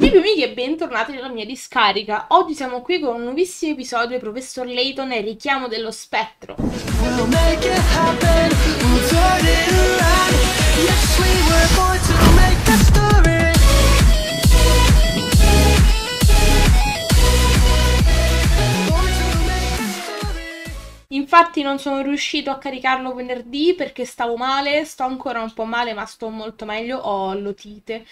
Ciao amici e bentornati nella mia discarica. Oggi siamo qui con un nuovissimo episodio di Professor Layton e richiamo dello spettro. We'll happen. We'll. Yes, we. Infatti non sono riuscito a caricarlo venerdì perché stavo male, sto ancora un po' male ma sto molto meglio, ho l'otite.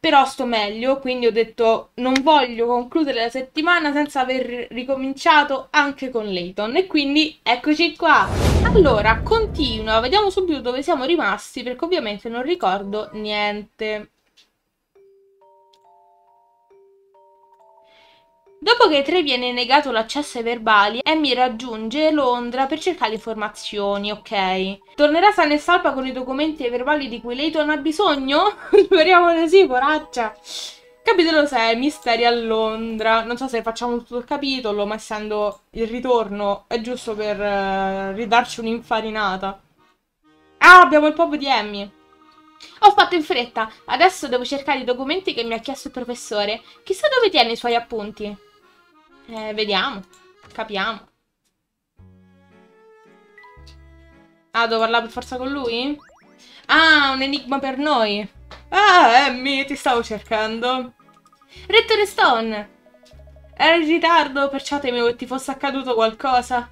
Però sto meglio, quindi ho detto non voglio concludere la settimana senza aver ricominciato anche con Layton. E quindi eccoci qua. Allora, continua, vediamo subito dove siamo rimasti perché ovviamente non ricordo niente. Dopo che tre viene negato l'accesso ai verbali, Amy raggiunge Londra per cercare informazioni, ok? Tornerà sana e salva con i documenti e i verbali di cui Layton ha bisogno? Speriamo di sì, poraccia! Capitolo 6, misteri a Londra. Non so se facciamo tutto il capitolo, ma essendo il ritorno è giusto per eh, ridarci un'infarinata. Ah, abbiamo il pop di Amy. Ho fatto in fretta. Adesso devo cercare i documenti che mi ha chiesto il professore. Chissà dove tiene i suoi appunti. Eh, vediamo. Capiamo. Ah, devo parlare per forza con lui? Ah, un enigma per noi. Ah, Emmy, ti stavo cercando. Rettore Stone. Era in ritardo, perciò temevo che ti fosse accaduto qualcosa.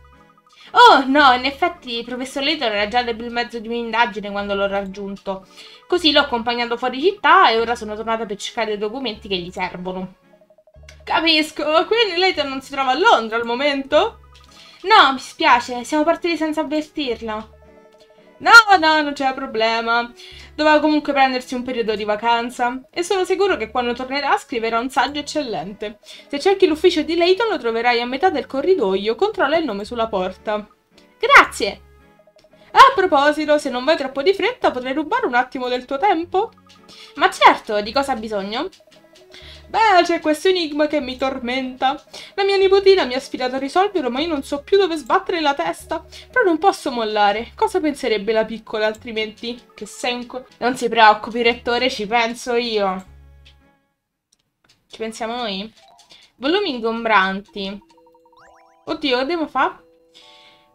Oh, no, in effetti il professor Layton era già nel mezzo di un'indagine quando l'ho raggiunto. Così l'ho accompagnato fuori città e ora sono tornata per cercare i documenti che gli servono. Capisco, quindi Layton non si trova a Londra al momento? No, mi spiace, siamo partiti senza avvertirla. No, no, non c'è problema. Doveva comunque prendersi un periodo di vacanza e sono sicuro che quando tornerà scriverà un saggio eccellente. Se cerchi l'ufficio di Layton lo troverai a metà del corridoio, controlla il nome sulla porta. Grazie! A proposito, se non vai troppo di fretta, potrei rubare un attimo del tuo tempo? Ma certo, di cosa ha bisogno? Beh, c'è questo enigma che mi tormenta. La mia nipotina mi ha sfidato a risolverlo, ma io non so più dove sbattere la testa. Però non posso mollare. Cosa penserebbe la piccola altrimenti? Che sei un... co- Non si preoccupi, rettore, ci penso io. Ci pensiamo noi? Volumi ingombranti. Oddio, che devo fare?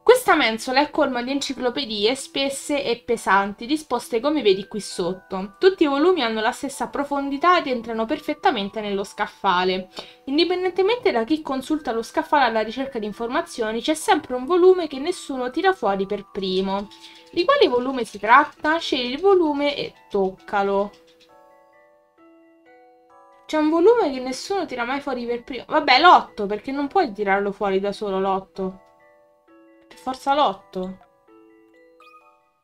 Questa mensola è colma di enciclopedie spesse e pesanti, disposte come vedi qui sotto. Tutti i volumi hanno la stessa profondità ed entrano perfettamente nello scaffale. Indipendentemente da chi consulta lo scaffale alla ricerca di informazioni, c'è sempre un volume che nessuno tira fuori per primo. Di quale volume si tratta? Scegli il volume e toccalo. C'è un volume che nessuno tira mai fuori per primo. Vabbè, l'otto, perché non puoi tirarlo fuori da solo l'otto. Forza l'otto.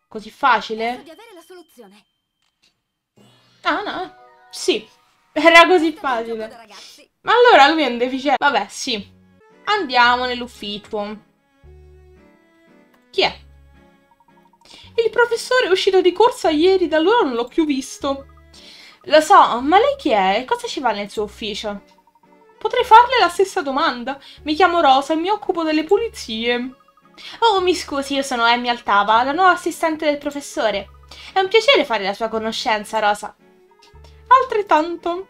Così facile? di avere la soluzione. Ah, no. Sì. Era così facile. Ma allora lui è un deficiente. Vabbè, sì. Andiamo nell'ufficio. Chi è? Il professore è uscito di corsa ieri, da allora non l'ho più visto. Lo so, ma lei chi è? Cosa ci fa nel suo ufficio? Potrei farle la stessa domanda. Mi chiamo Rosa e mi occupo delle pulizie. Oh, mi scusi, io sono Amy Altava, la nuova assistente del professore. È un piacere fare la sua conoscenza, Rosa. Altrettanto.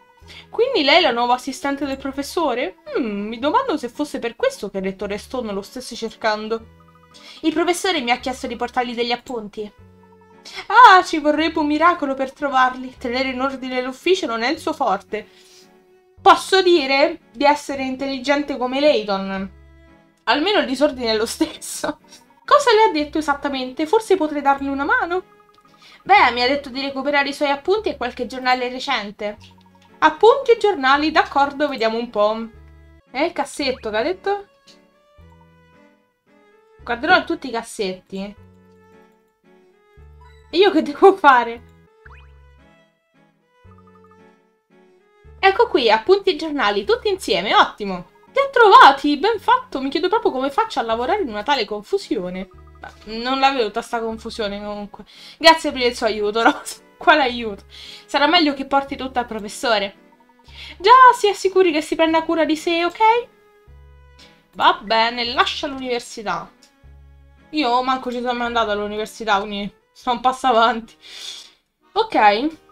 Quindi lei è la nuova assistente del professore? Hmm, mi domando se fosse per questo che il rettore Stone lo stesse cercando. Il professore mi ha chiesto di portargli degli appunti. Ah, ci vorrebbe un miracolo per trovarli. Tenere in ordine l'ufficio non è il suo forte. Posso dire di essere intelligente come Layton. Almeno il disordine è lo stesso. Cosa le ha detto esattamente? Forse potrei dargli una mano? Beh, mi ha detto di recuperare i suoi appunti e qualche giornale recente. Appunti e giornali, d'accordo, vediamo un po'. Eh, il cassetto, che ha detto? Guarderò tutti i cassetti. E io che devo fare? Ecco qui, appunti e giornali, tutti insieme, ottimo. Li trovati, ben fatto. Mi chiedo proprio come faccio a lavorare in una tale confusione. Beh, non l'avevo tutta sta confusione comunque. Grazie per il suo aiuto, Rosa. Quale aiuto? Sarà meglio che porti tutto al professore. Già, si è sicuri che si prenda cura di sé, ok? Va bene, lascia l'università. Io manco ci sono mai andato all'università, quindi sono un passo avanti. Ok.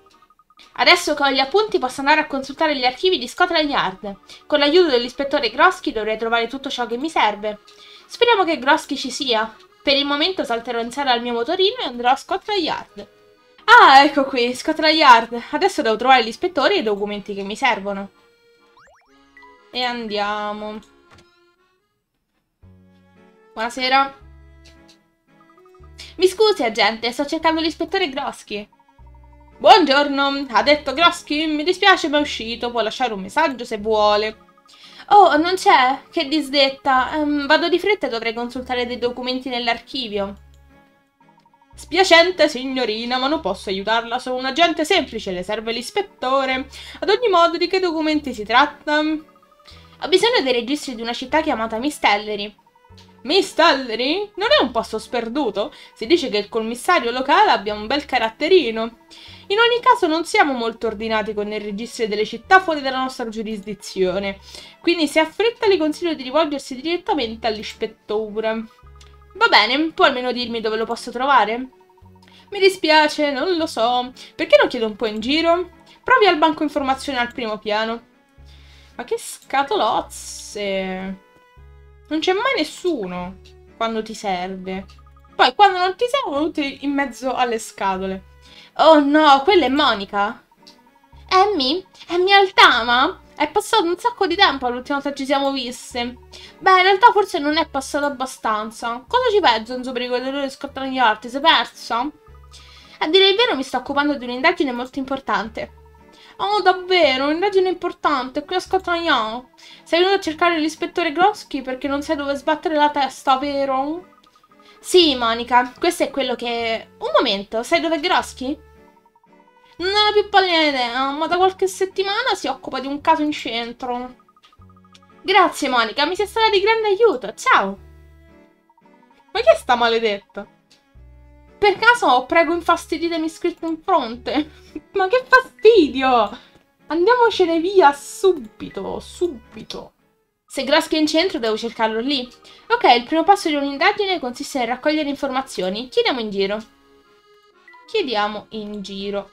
Adesso che ho gli appunti posso andare a consultare gli archivi di Scotland Yard. Con l'aiuto dell'ispettore Grosky dovrei trovare tutto ciò che mi serve. Speriamo che Grosky ci sia. Per il momento salterò in sala al mio motorino e andrò a Scotland Yard. Ah, ecco qui, Scotland Yard. Adesso devo trovare l'ispettore e i documenti che mi servono. E andiamo. Buonasera. Mi scusi, agente, sto cercando l'ispettore Grosky. Buongiorno, ha detto Grosky? Mi dispiace ma è uscito, può lasciare un messaggio se vuole. Oh, non c'è? Che disdetta. Ehm, vado di fretta e dovrei consultare dei documenti nell'archivio. Spiacente, signorina, ma non posso aiutarla. Sono un agente semplice, le serve l'ispettore. Ad ogni modo, di che documenti si tratta? Ho bisogno dei registri di una città chiamata Mistelleri. Mistelleri? Non è un posto sperduto? Si dice che il commissario locale abbia un bel caratterino. In ogni caso non siamo molto ordinati con i registri delle città fuori dalla nostra giurisdizione, quindi se ha fretta le consiglio di rivolgersi direttamente all'ispettore. Va bene, può almeno dirmi dove lo posso trovare? Mi dispiace, non lo so. Perché non chiedo un po' in giro? Provi al banco informazioni al primo piano. Ma che scatolozze! Non c'è mai nessuno quando ti serve. Poi quando non ti servono tutti in mezzo alle scatole. Oh no, quella è Monica. Emmy? Emmy Altama? È passato un sacco di tempo l'ultima volta che ci siamo viste. Beh, in realtà forse non è passato abbastanza. Cosa ci penso sopra i corridori di Scotland Yard? Ti sei persa? A dire il vero mi sto occupando di un'indagine molto importante. Oh, davvero? Un'indagine importante qui a Scotland Yard. Sei venuto a cercare l'ispettore Grosky perché non sai dove sbattere la testa, vero? Sì, Monica, questo è quello che... Un momento, sai dove è Grosky? Non ho più pallida idea, ma da qualche settimana si occupa di un caso in centro. Grazie, Monica, mi sei stata di grande aiuto. Ciao! Ma chi è sta maledetta? Per caso prego infastiditemi scritto in fronte? Ma che fastidio! Andiamocene via subito, subito. Se Grosky è in centro devo cercarlo lì. Ok, il primo passo di un'indagine consiste nel raccogliere informazioni. Chiediamo in giro. Chiediamo in giro.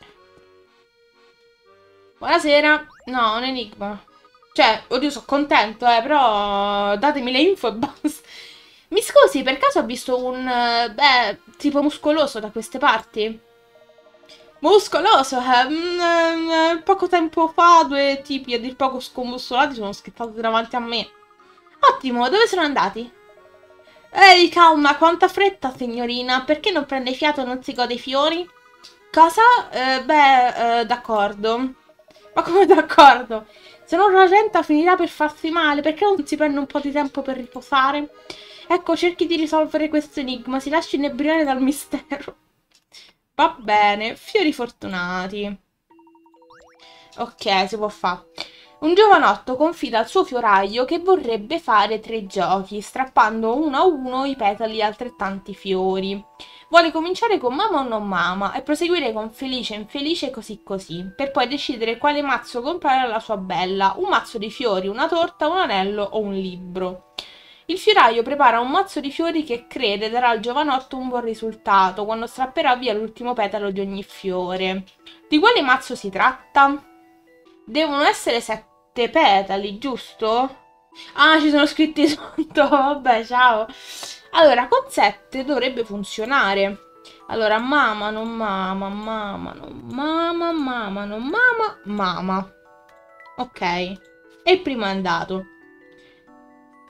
Buonasera. No, un enigma. Cioè, oddio, sono contento, eh, però datemi le info e basta. Mi scusi, per caso ho visto un, eh, beh, tipo muscoloso da queste parti? Muscoloso, eh, poco tempo fa due tipi a dir poco scombussolati sono schizzati davanti a me. Ottimo, dove sono andati? Ehi, calma, quanta fretta, signorina. Perché non prende fiato e non si gode i fiori? Cosa? Eh, beh, eh, d'accordo. Ma come d'accordo? Se non la gente finirà per farsi male, perché non si prende un po' di tempo per riposare? Ecco, cerchi di risolvere questo enigma, si lasci inebriare dal mistero. Va bene, fiori fortunati. Ok, si può fare. Un giovanotto confida al suo fioraio che vorrebbe fare tre giochi, strappando uno a uno i petali di altrettanti fiori. Vuole cominciare con mamma o non mamma e proseguire con felice, infelice così così, per poi decidere quale mazzo comprare alla sua bella, un mazzo di fiori, una torta, un anello o un libro. Il fioraio prepara un mazzo di fiori che crede darà al giovanotto un buon risultato quando strapperà via l'ultimo petalo di ogni fiore. Di quale mazzo si tratta? Devono essere sette petali, giusto? Ah, ci sono scritti sotto, vabbè, ciao. Allora, con 7 dovrebbe funzionare. Allora, mamma, non mamma, mamma, non mamma, mamma, non mamma, mamma. Ok. E il primo è andato.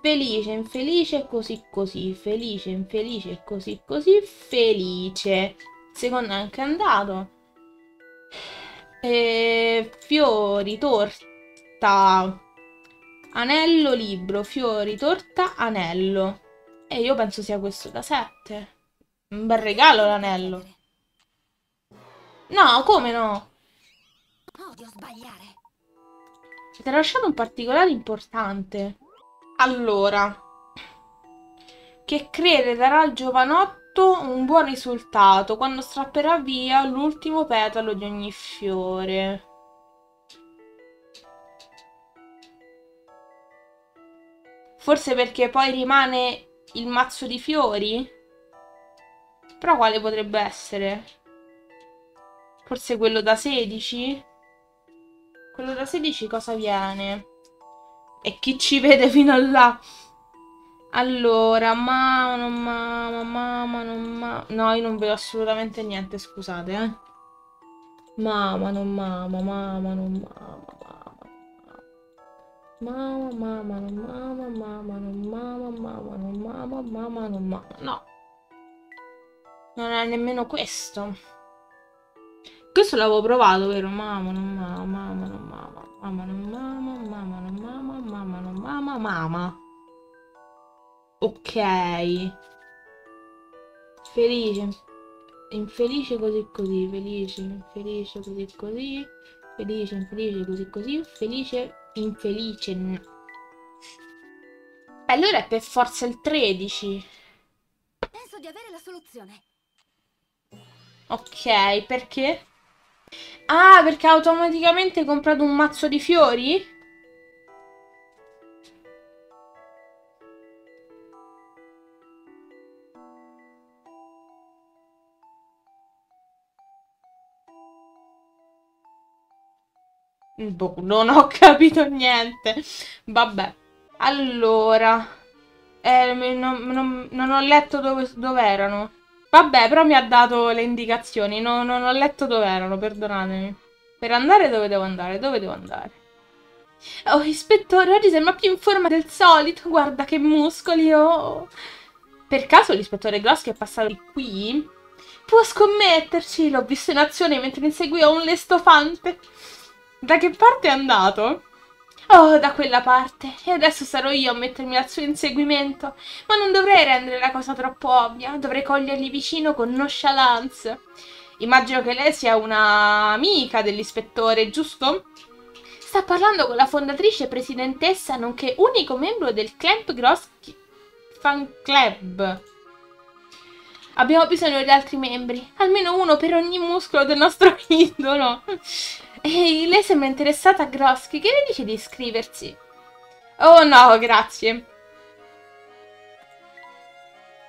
Felice, infelice, così così. Felice, infelice, così così. Felice. Secondo è anche andato. E... Fiori, torta. Anello, libro, fiori, torta, anello. E io penso sia questo da 7. Un bel regalo l'anello. No, come no? Odio sbagliare. Ti ha lasciato un particolare importante. Allora, che crede darà al giovanotto un buon risultato quando strapperà via l'ultimo petalo di ogni fiore. Forse perché poi rimane il mazzo di fiori? Però quale potrebbe essere? Forse quello da 16? Quello da 16 cosa viene? E chi ci vede fino a là? Allora, mamma, non mamma, mamma, non mamma. No, io non vedo assolutamente niente, scusate, eh. Mamma, non mamma, mamma, non mamma, mamma. Mamma, mamma, non mamma, mamma, non mamma, mamma, non mamma, mamma, non mamma. No. Non è nemmeno questo. Questo l'avevo provato, vero? Mamma, non mamma, mamma, non mamma, mamma, non mamma, mamma, non mamma, non mamma, mamma. Ok. Felice. Infelice così così, felice, infelice così così, felice, infelice così così, felice, infelice. Allora è per forza il 13. Penso di avere la soluzione. Ok, perché? Ah, perché automaticamente comprato un mazzo di fiori? Boh, non ho capito niente. Vabbè. Allora. Eh, non, non- non ho letto dove, dove erano. Vabbè, però mi ha dato le indicazioni. No- non ho letto dove erano, perdonatemi. Per andare dove devo andare? Dove devo andare? Oh, ispettore, oggi sembra più in forma del solito. Guarda che muscoli ho. Per caso l'ispettore Groschi è passato di qui? Può scommetterci, l'ho visto in azione mentre inseguiva un lestofante. Da che parte è andato? Oh, da quella parte. E adesso sarò io a mettermi al suo inseguimento. Ma non dovrei rendere la cosa troppo ovvia. Dovrei coglierli vicino con nonchalance. Immagino che lei sia una amica dell'ispettore, giusto? Sta parlando con la fondatrice presidentessa, nonché unico membro del Clamp Grosky Fan Club. Abbiamo bisogno di altri membri, almeno uno per ogni muscolo del nostro idolo. Ehi, lei sembra interessata a Grosky, che le dice di iscriversi? Oh no, grazie.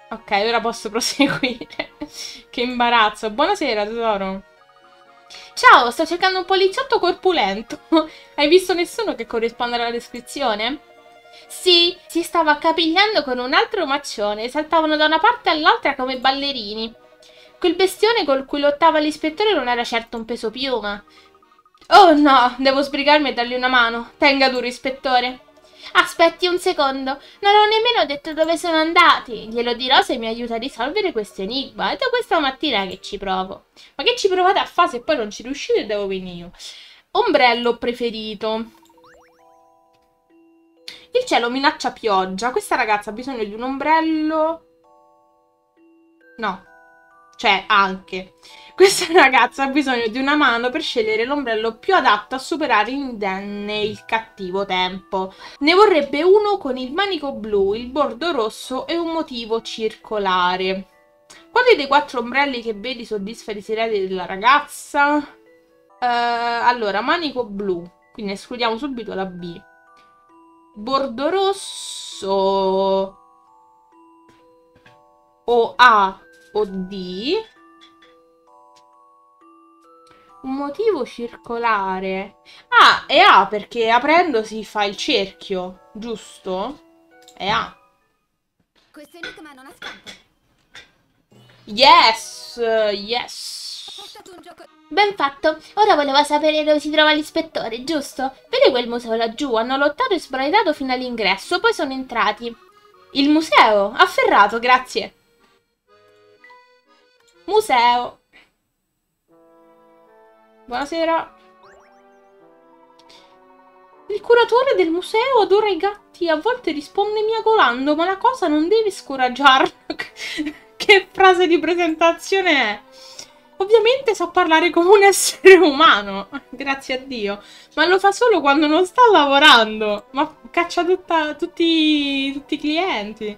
Ok, ora posso proseguire. che imbarazzo. Buonasera, tesoro. Ciao, sto cercando un poliziotto corpulento. Hai visto nessuno che corrisponde alla descrizione? Sì, si stava accapigliando con un altro omaccione, saltavano da una parte all'altra come ballerini. Quel bestione col cui lottava l'ispettore non era certo un peso piuma. Oh no, devo sbrigarmi e dargli una mano. Tenga duro, ispettore. Aspetti un secondo, non ho nemmeno detto dove sono andati. Glielo dirò se mi aiuta a risolvere questo enigma. È da questa mattina che ci provo. Ma che ci provate a fare se poi non ci riuscite e devo venire io? Ombrello preferito. Il cielo minaccia pioggia. Questa ragazza ha bisogno di un ombrello. No. Cioè, anche. Questa ragazza ha bisogno di una mano per scegliere l'ombrello più adatto a superare indenne il cattivo tempo. Ne vorrebbe uno con il manico blu, il bordo rosso e un motivo circolare. Quali dei quattro ombrelli che vedi soddisfa i desideri della ragazza? Eh, allora, manico blu. Quindi escludiamo subito la B. Bordo rosso. O A o D. Un motivo circolare. Ah, è A perché aprendo si fa il cerchio, giusto? È A. Questo enigma non ha scampo. Yes, yes. Ben fatto. Ora volevo sapere dove si trova l'ispettore, giusto? Vedi quel museo laggiù? Hanno lottato e sbraitato fino all'ingresso, poi sono entrati. Il museo? Afferrato, grazie. Museo. Buonasera. Il curatore del museo adora i gatti, a volte risponde miagolando, ma la cosa non deve scoraggiarlo. che frase di presentazione è? Ovviamente sa parlare come un essere umano, grazie a Dio, ma lo fa solo quando non sta lavorando, ma caccia tutta- tutti, tutti i clienti.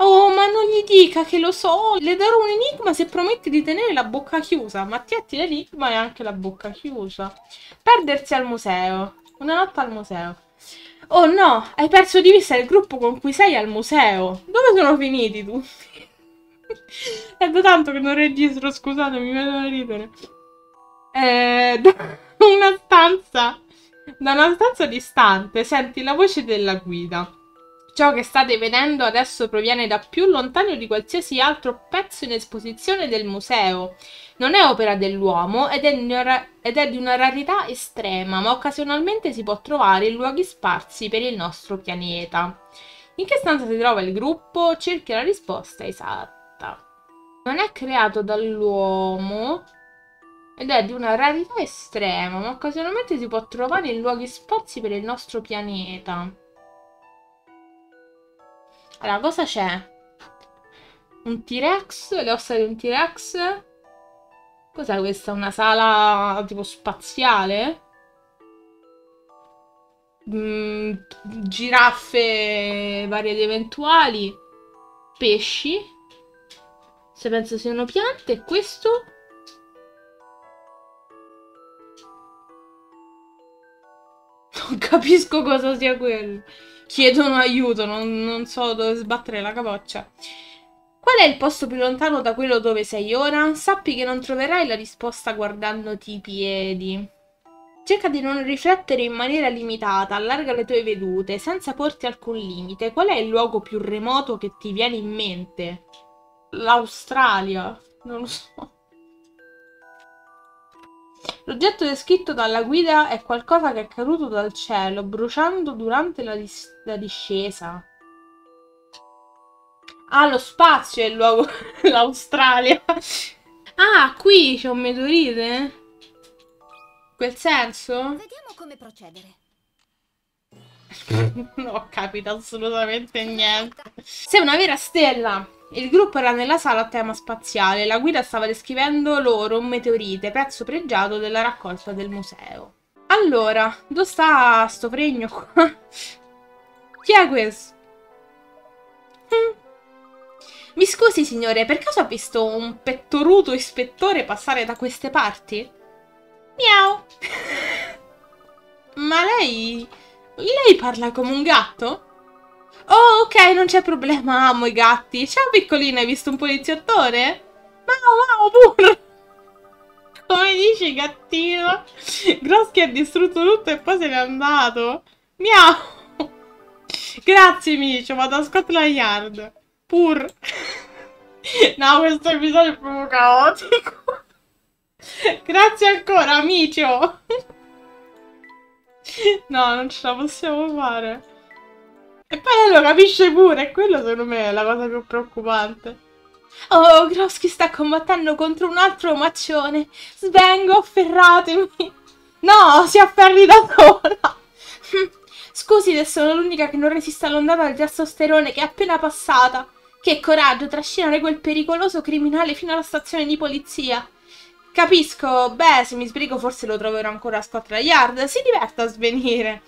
Oh, ma non gli dica che lo so, le darò un enigma se promette di tenere la bocca chiusa. Mattiatti l'enigma e anche la bocca chiusa. Perdersi al museo. Una notte al museo. Oh no, hai perso di vista il gruppo con cui sei al museo. Dove sono finiti tutti? È da tanto che non registro, scusate, mi vedo ridere. Eh, una stanza, da una stanza distante, senti la voce della guida. Ciò che state vedendo adesso proviene da più lontano di qualsiasi altro pezzo in esposizione del museo. Non è opera dell'uomo ed è, di una rarità estrema, ma occasionalmente si può trovare in luoghi sparsi per il nostro pianeta. In che stanza si trova il gruppo? Cerchi la risposta esatta. Non è creato dall'uomo ed è di una rarità estrema, ma occasionalmente si può trovare in luoghi sparsi per il nostro pianeta. Allora, cosa c'è? Un T-Rex? Le ossa di un T-Rex? Cos'è questa? Una sala tipo spaziale? Mm, giraffe varie ed eventuali. Pesci. Se penso siano piante. Questo? Non capisco cosa sia quello. Chiedono aiuto, non, non so dove sbattere la capoccia. Qual è il posto più lontano da quello dove sei ora? Sappi che non troverai la risposta guardandoti i piedi. Cerca di non riflettere in maniera limitata, allarga le tue vedute, senza porti alcun limite. Qual è il luogo più remoto che ti viene in mente? L'Australia? Non lo so. L'oggetto descritto dalla guida è qualcosa che è caduto dal cielo, bruciando durante la, dis- la discesa. Ah, lo spazio è il luogo, l'Australia. Ah, qui c'è un meteorite? Quel senso? Vediamo come procedere. No, capita assolutamente niente. Sei una vera stella! Il gruppo era nella sala a tema spaziale. La guida stava descrivendo loro un meteorite, pezzo pregiato della raccolta del museo. Allora, dove sta sto fregno qua? Chi è questo? Mm. Mi scusi, signore, per caso ha visto un pettoruto ispettore passare da queste parti? Miau! Ma lei... Lei parla come un gatto? Oh, ok, non c'è problema, amo i gatti. Ciao piccolina, hai visto un poliziottore? Mau, mau, pur! Come dici, gattino? Groschi ha distrutto tutto e poi se n'è andato. Miau! Grazie, Micio, vado a Scotland Yard. Pur. No, questo episodio è proprio caotico. Grazie ancora, Micio. No, non ce la possiamo fare. E poi lo capisce pure, e quello secondo me è la cosa più preoccupante. Oh, Grosky sta combattendo contro un altro omaccione. Svengo, afferratemi. No, si afferri da sola. Scusi se sono l'unica che non resiste all'ondata del testosterone che è appena passata. Che coraggio trascinare quel pericoloso criminale fino alla stazione di polizia. Capisco, beh, se mi sbrigo forse lo troverò ancora a Scotland Yard. Si diverta a svenire.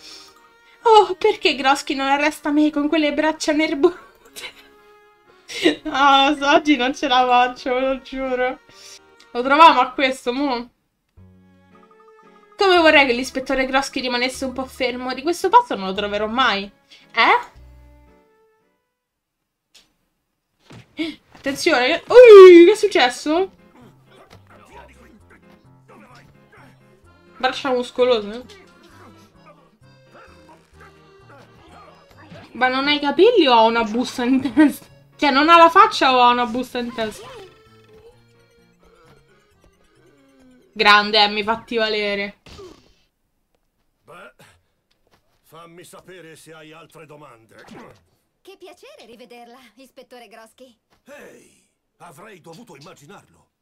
Oh, perché Grosky non arresta me con quelle braccia nervose? No, so, oggi non ce la faccio, ve lo giuro. Lo troviamo a questo, mo. Come vorrei che l'ispettore Grosky rimanesse un po' fermo. Di questo passo non lo troverò mai. Eh? Attenzione. Ui, che è successo? Braccia muscolose. Ma non ha i capelli o ha una busta in testa? Cioè, non ha la faccia o ha una busta in testa? Grande, Emmy, fatti valere. Beh, fammi sapere se hai altre domande. Che piacere rivederla, ispettore Grosky. Ehi, avrei dovuto immaginarlo.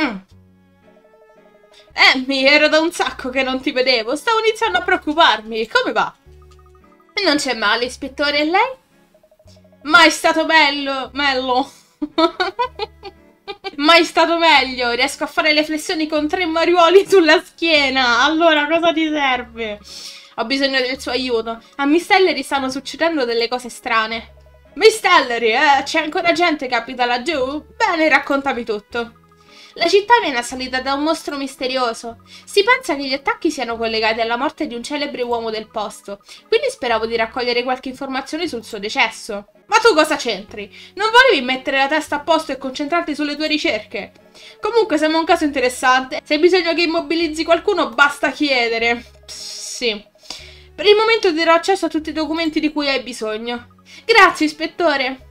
Mm. Emmy, era da un sacco che non ti vedevo. Stavo iniziando a preoccuparmi. Come va? Non c'è male, ispettore, e lei? Mai stato bello, mello. Mai stato meglio. Riesco a fare le flessioni con tre mariuoli sulla schiena. Allora, cosa ti serve? Ho bisogno del suo aiuto. A Miss Ellery stanno succedendo delle cose strane. Miss Ellery, eh? C'è ancora gente che abita laggiù? Bene, raccontami tutto. La città viene assalita da un mostro misterioso. Si pensa che gli attacchi siano collegati alla morte di un celebre uomo del posto, quindi speravo di raccogliere qualche informazione sul suo decesso. Ma tu cosa c'entri? Non volevi mettere la testa a posto e concentrarti sulle tue ricerche? Comunque sembra un caso interessante. Se hai bisogno che immobilizzi qualcuno, basta chiedere. Sì. Per il momento ti darò accesso a tutti i documenti di cui hai bisogno. Grazie, ispettore.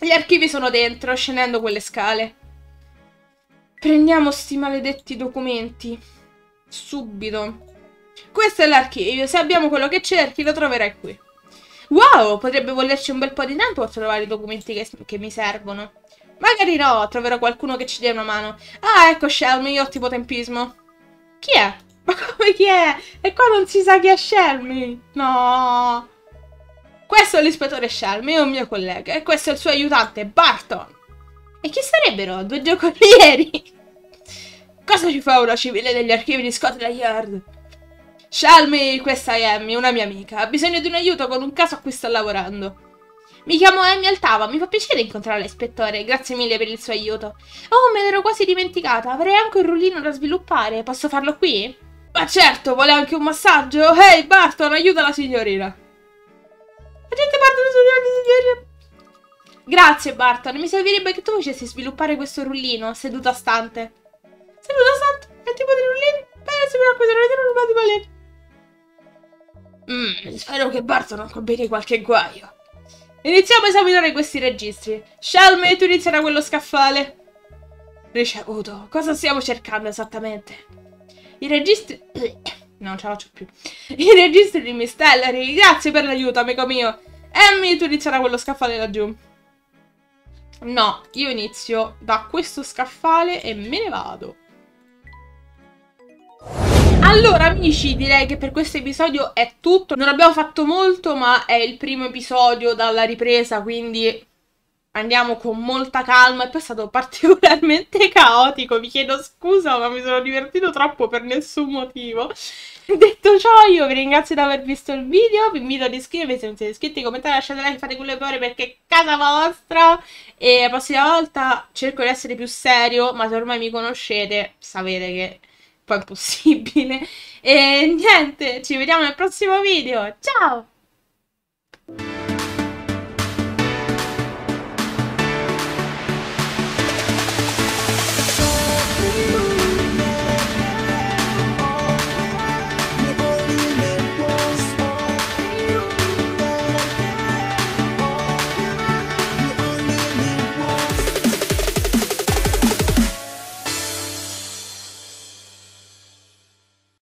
Gli archivi sono dentro, scendendo quelle scale. Prendiamo sti maledetti documenti. Subito. Questo è l'archivio. Se abbiamo quello che cerchi, lo troverai qui. Wow, potrebbe volerci un bel po' di tempo per trovare i documenti che, che mi servono. Magari no, troverò qualcuno che ci dia una mano. Ah, ecco Shelmy, io ho tipo tempismo. Chi è? Ma come chi è? E qua non si sa chi è Shelmy. No. Questo è l'ispettore Shelmy, è un mio collega. E questo è il suo aiutante, Barton. E chi sarebbero? Due giocolieri? Cosa ci fa una civile degli archivi di Scotland Yard? Shelmy, questa è Amy, una mia amica. Ha bisogno di un aiuto con un caso a cui sta lavorando. Mi chiamo Amy Altava, mi fa piacere incontrare l'ispettore, grazie mille per il suo aiuto. Oh, me l'ero quasi dimenticata, avrei anche un rullino da sviluppare, posso farlo qui? Ma certo, vuole anche un massaggio? Ehi, hey, Barton, aiuta la signorina. La gente Barton, signorina. Grazie, Barton, mi servirebbe che tu facessi sviluppare questo rullino, seduta stante. Seduta stante? Che tipo di rullino? Beh, sembra che non rubati baleni. Mmm, spero che Barton non combini qualche guaio. Iniziamo a esaminare questi registri. Shelmy, tu inizierai quello scaffale. Ricevuto. Cosa stiamo cercando esattamente? I registri... Non ce la faccio più. I registri di Mistellari. Grazie per l'aiuto, amico mio. Emmy, tu inizierai quello scaffale laggiù. No, io inizio da questo scaffale e me ne vado. Allora amici direi che per questo episodio è tutto, non abbiamo fatto molto ma è il primo episodio dalla ripresa quindi andiamo con molta calma. E poi è stato particolarmente caotico, vi chiedo scusa ma mi sono divertito troppo per nessun motivo. Detto ciò io vi ringrazio di aver visto il video, vi invito ad iscrivervi se non siete iscritti, commentate, lasciate like, fate quello che volete perché è casa vostra. E la prossima volta cerco di essere più serio ma se ormai mi conoscete sapete che poi è impossibile. E niente, ci vediamo nel prossimo video. Ciao!